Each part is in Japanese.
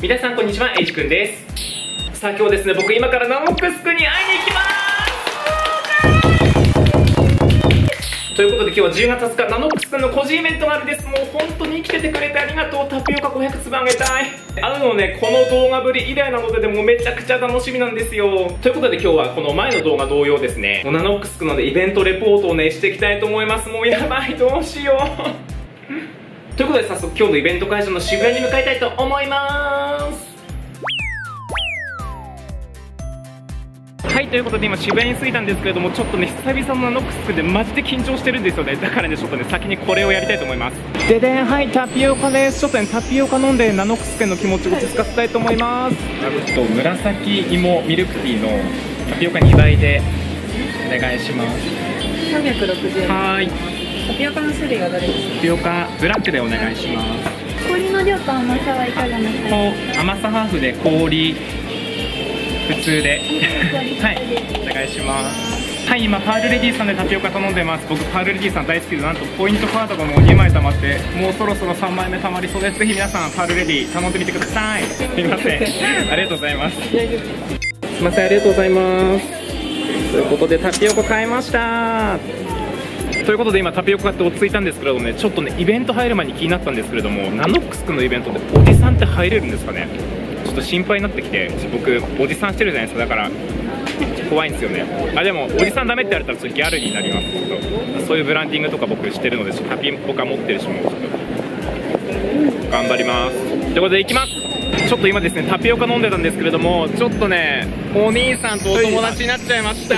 皆さんこんにちは、エイジくんです。さあ今日ですね、僕今からナノックスくんに会いに行きます。ということで今日は10月20日ナノックスくんの個人イベントがあるんです。もう本当に生きててくれてありがとう。タピオカ500粒あげたい。会うのねこの動画ぶり以来なのででもめちゃくちゃ楽しみなんですよ。ということで今日はこの前の動画同様ですね。ナノックスくんのでイベントレポートをねしていきたいと思います。もうやばいどうしよう。ということで早速今日のイベント会場の渋谷に向かいたいと思います。はいということで今渋谷に着いたんですけれどもちょっとね久々のノックスでマジで緊張してるんですよね。だからねちょっとね先にこれをやりたいと思います。ででんはいタピオカです。ちょっとねタピオカ飲んでナノックス県の気持ちを落ち着かせたいと思います。ちょっと紫芋ミルクティーのタピオカ2倍でお願いします。360円。はいタピオカの種類はどれですか？タピオカブラックでお願いします。氷の量と甘さはいかがなさこう甘さハーフで氷普通で。はい。お願いします。はい今パールレディさんでタピオカ頼んでます。僕パールレディさん大好きでなんとポイントカードがもう2枚貯まってもうそろそろ3枚目貯まりそうです。ぜひ皆さんパールレディ頼んでみてください。すいません。ありがとうございます。すいませんありがとうございます。ということでタピオカ買いましたということで今タピオカって落ち着いたんですけれどもねちょっとねイベント入る前に気になったんですけれどもナノックスくんのイベントでおじさんって入れるんですかね？ちょっと心配になってきて僕おじさんしてるじゃないですか。だから怖いんですよね。あでもおじさんダメって言われたらちょっとギャルになります。ちょっとそういうブランディングとか僕してるのでタピオカ持ってるしもうちょっと。頑張ります。ということでいきます。ちょっと今ですねタピオカ飲んでたんですけれどもちょっとねお兄さんとお友達になっちゃいました。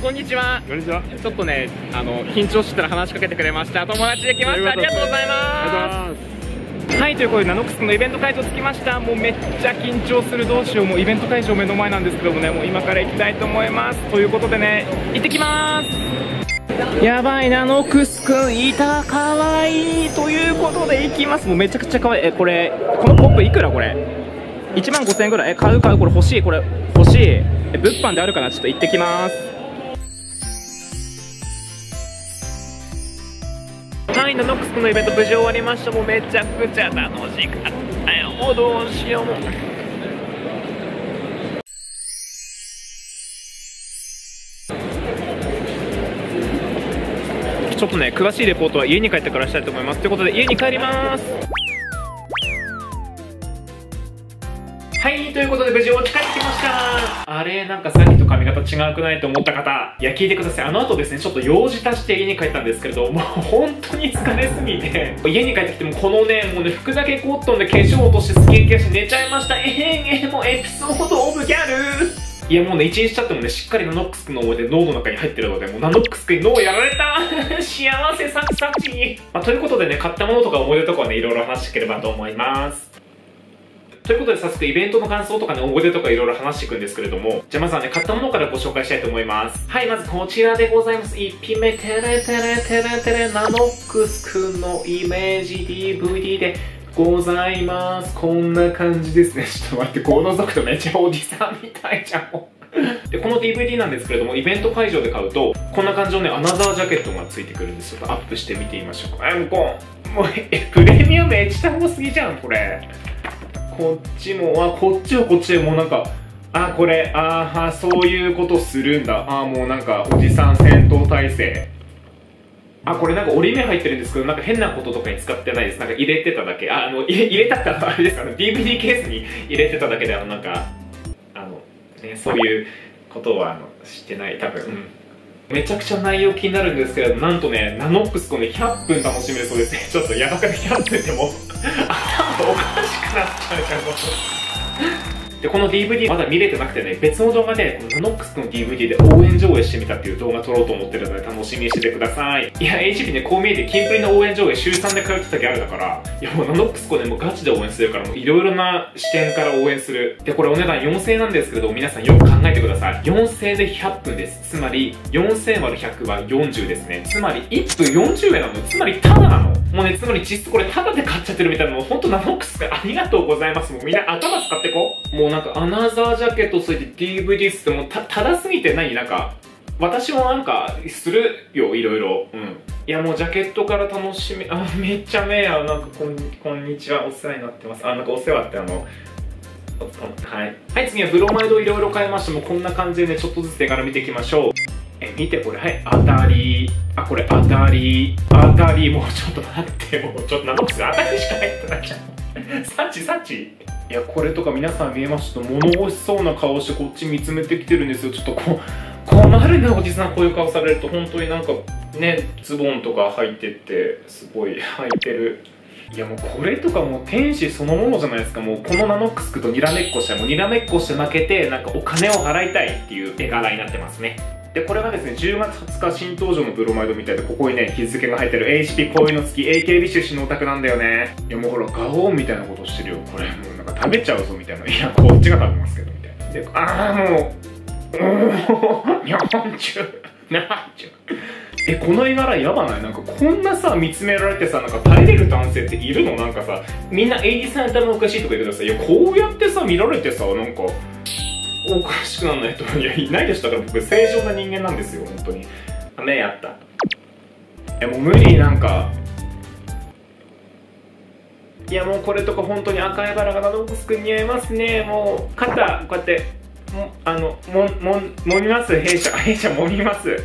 こんにちは。こんにちは。ちょっとねあの緊張してたら話しかけてくれました。友達できました。ありがとうございます。はいということでナノックスのイベント会場着きました。もうめっちゃ緊張するどうしよう。もうイベント会場目の前なんですけどもねもう今から行きたいと思います。ということでね行ってきます。やばいナノックスくんいた？かわいい。ということで行きます。もうめちゃくちゃかわいい。えこれこのポップいくら？これ。1万5000円ぐらい。え買う？買う？これ欲しい。これ欲しい。え物販であるかな？ちょっと行ってきますはい、ナノックスのイベント無事終わりました。もうめちゃくちゃ楽しかったよ。もうどうしようも。ちょっとね、詳しいレポートは家に帰ってからしたいと思います。ということで、家に帰ります。はい、ということで無事お家帰ってきました。あれ、なんかさっきと髪型違くないと思った方、いや、聞いてください。あの後ですね、ちょっと用事足して家に帰ったんですけれど、も う本当に疲れすぎて、家に帰ってきてもこのね、もうね、服だけコットンで化粧落としてスキンケアして寝ちゃいました。えへんえもうエピソードオブギャルいやもうね、一日経ってもね、しっかりナノックスくんの思い出脳の中に入ってるので、もうナノックスくんに脳やられた 幸せサクサチまあ、ということでね、買ったものとか思い出とかはね、いろいろ話していければと思います。ということで早速イベントの感想とかね、思い出とかいろいろ話していくんですけれども、じゃあまずはね、買ったものからご紹介したいと思います。はい、まずこちらでございます。1品目、テレテレテレテレナノックスくんのイメージ DVD でございます。こんな感じですね。ちょっと待って、こう覗くとめっちゃおじさんみたいじゃん。で、この DVD なんですけれども、イベント会場で買うと、こんな感じのね、アナザージャケットがついてくるんですよ。アップしてみてみましょうか。え、もうこう、もう、え、プレミアムエッチタすぎじゃん、これ。こっちも、あ、こっちはこっちでもうなんか、あ、これ、あーは、そういうことするんだ。あー、もうなんか、おじさん戦闘態勢。あ、これなんか折り目入ってるんですけど、なんか変なこととかに使ってないです。なんか入れてただけ。あ、あの、入れ入れたってあれですあの、DVD ケースに入れてただけで、あの、なんか、あの、ね、そういうことは、あの、知ってない。多分、うん。めちゃくちゃ内容気になるんですけどなんとね、ナノックスコね、100分楽しめるそうですね。ちょっとやばくて100分でも 頭おかしくなっちゃうから、もう。で、この DVD まだ見れてなくてね、別の動画で、このナノックスの DVD で応援上映してみたっていう動画撮ろうと思ってるので楽しみにしててください。いや、HB ね、こう見えて、キンプリの応援上映週3で通ってたギャルだから、いやもうナノックスコね、もうガチで応援するから、もういろいろな視点から応援する。で、これお値段4000円なんですけれど、皆さんよく考えてください。4000円で100分です。つまり、4000割る100は40ですね。つまり、1分40円なの。つまり、タダなの。もうね、つまり実質これタダで買っちゃってるみたいなの、もうほんとナノックスありがとうございます。もうみんな頭使ってこう。もうなんかアナザージャケットついて DVD っつってもた、ただすぎて何なんか、私もなんか、するよ、いろいろ。うん。いやもうジャケットから楽しみあめっちゃ目合うなんかこんこんにちはお世話になってますあなんかお世話ってあのはい、はい、次はブロマイドいろいろ買いましたもうこんな感じでねちょっとずつ手柄見ていきましょうえ見てこれはい当たり。あこれ当たり。当たりもうちょっと待ってもうちょっと何の当たりしか入ってないじゃん。サチサチ。いやこれとか皆さん見えますちょっと物欲しそうな顔してこっち見つめてきてるんですよ。ちょっとこう困るねおじさんこういう顔されると本当になんかねズボンとか履いてってすごい履いてる。いやもうこれとかもう天使そのものじゃないですか。もうこのナノックスくとにらめっこしてもうにらめっこして負けてなんかお金を払いたいっていう絵柄になってますね。でこれがですね10月20日新登場のブロマイドみたいでここにね日付が入ってる HP 恋の月 AKB 出身のオタクなんだよね。いやもうほらガオーンみたいなことしてるよ。これもうなんか食べちゃうぞみたいな。いやこっちが食べますけどみたいな。でああもうおお 日本中なんちゅうえこの絵柄やばない？なんかこんなさ見つめられてさなんか耐えれる男性っているの？なんかさみんなエイジさん頭おかしいとか言ってくださいやこうやってさ見られてさなんかおかしくなんないと。いやいないでしょ。だから僕正常な人間なんですよ本当に。目やった。えもう無理なんか。いやもうこれとか本当に赤いバラがナノックスく似合いますね。もう肩こうやってもあのもももみます？弊社弊社もみます。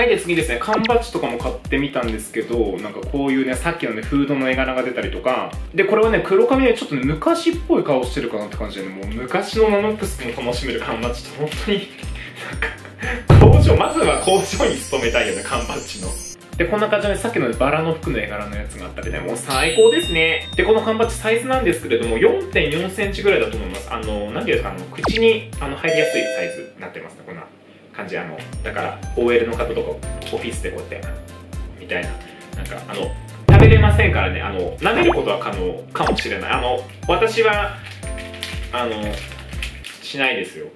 はいで次ですね缶バッジとかも買ってみたんですけどなんかこういうねさっきのねフードの絵柄が出たりとかでこれはね黒髪でちょっとね昔っぽい顔してるかなって感じでねもう昔のナノックスも楽しめる缶バッジって本当になんか工場まずは工場に勤めたいよね缶バッジの。でこんな感じでねさっきのバラの服の絵柄のやつがあったりねもう最高ですね。でこの缶バッジサイズなんですけれども4 4センチぐらいだと思います。あの何ていうんですかあの口にあの入りやすいサイズになってますねこんな。感じあのだから OL の方とかオフィスでこうやってみたいな。なんかあの食べれませんからねあの舐めることは可能かもしれない。あの私はあのしないですよ。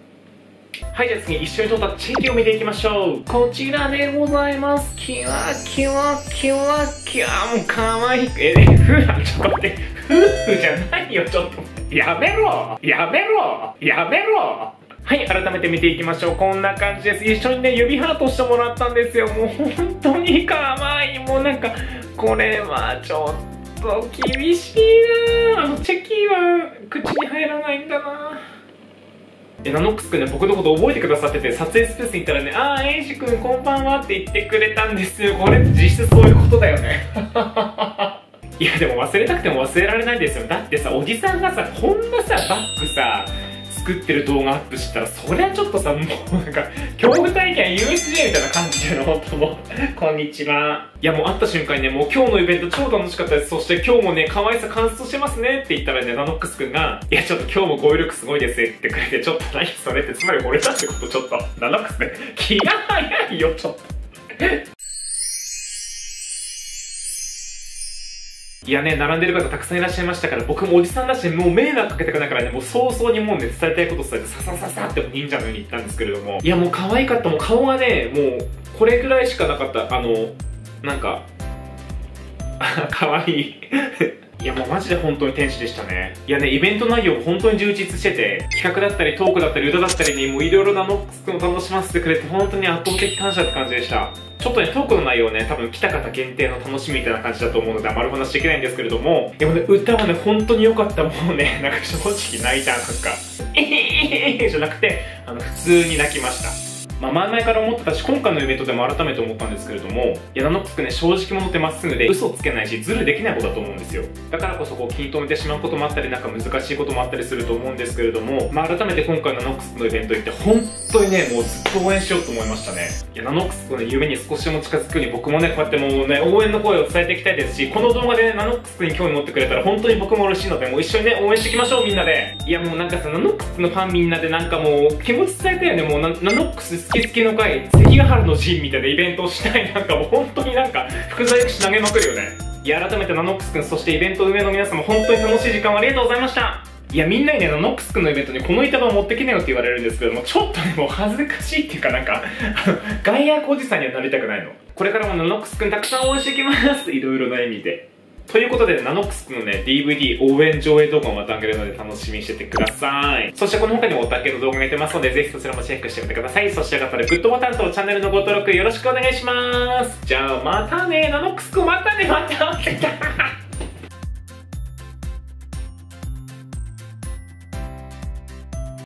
はいじゃあ次一緒に撮ったチェキを見ていきましょう。こちらでございます。キワキワキワキワもう可愛い。えふうちょっと待って。夫婦じゃないよちょっと。やめろ。やめろ。やめろ。はい、改めて見ていきましょう。こんな感じです。一緒にね、指ハートしてもらったんですよ。もう本当に可愛い。もうなんか、これはちょっと厳しいなあのチェキは口に入らないんだなえナノックスくんね、僕のこと覚えてくださってて、撮影スペースに行ったらね、あー、エイジくんこんばんはって言ってくれたんですよ。これ実質そういうことだよね。いや、でも忘れたくても忘れられないですよ。だってさ、おじさんがさ、こんなさ、バッグさ、作ってる動画アップしたらそりゃちょっとさもうなんか恐怖体験 USJ みたいな感じでの本当もこんにちは。いやもう会った瞬間にねもう今日のイベント超楽しかったですそして今日もね可愛さ感想してますねって言ったらねナノックスくんがいやちょっと今日も語彙力すごいですって言ってくれてちょっと何それってつまり俺だってことちょっとナノックスくん気が早いよちょっと。いやね、並んでる方たくさんいらっしゃいましたから、僕もおじさんだし、もう迷惑かけてくないからね、もう早々にもうね、伝えたいこと伝えて、ささささって忍者のように言ったんですけれども、いやもう可愛かった、もう顔がね、もう、これぐらいしかなかった、あの、なんか、可愛いいやもうマジで本当に天使でしたね。いやねイベント内容も本当に充実してて企画だったりトークだったり歌だったりにもういろいろなノックス君を楽しませてくれて本当に圧倒的感謝って感じでした。ちょっとねトークの内容ね多分来た方限定の楽しみみたいな感じだと思うのであまり話しできないんですけれどもでもね歌はね本当に良かった。もうねなんか正直泣いたんかえへへへじゃなくてあの普通に泣きましたまあ、前々から思ってたし今回のイベントでも改めて思ったんですけれどもいやなのっくすね正直者ってまっすぐで嘘つけないしズルできないことだと思うんですよ。だからこそこう気に留めてしまうこともあったりなんか難しいこともあったりすると思うんですけれども、まあ、改めて今回のナノックスのイベント行って本当にねもうずっと応援しようと思いましたね。いやナノックスの、ね、夢に少しでも近づくように僕もねこうやってもうね応援の声を伝えていきたいですしこの動画でねナノックスに興味持ってくれたら本当に僕も嬉しいのでもう一緒にね応援していきましょうみんなで。いやもうなんかさナノックスのファンみんなでなんかもう気持ち伝えたよね。もうナノックス好き好きの回関ヶ原の陣みたいなイベントをしたいなんかもう本当になんか福沢諭吉投げまくるよね。いや改めてナノックスくんそしてイベント運営の皆様本当に楽しい時間をありがとうございました。いやみんなにねナノックスくんのイベントにこの痛バ持ってきなよって言われるんですけどもちょっとねもう恥ずかしいっていうかなんかあの外野おじさんにはなりたくないの。これからもナノックスくんたくさん応援していきます。いろいろな意味で。ということで、ナノックスのね、DVD 応援上映動画をまた上げるので楽しみにしててください。そしてこの他にもおたけの動画が出てますので、ぜひそちらもチェックしてみてください。そしてよかったらグッドボタンとチャンネルのご登録よろしくお願いします。じゃあまたね、ナノックスくんまたね、また。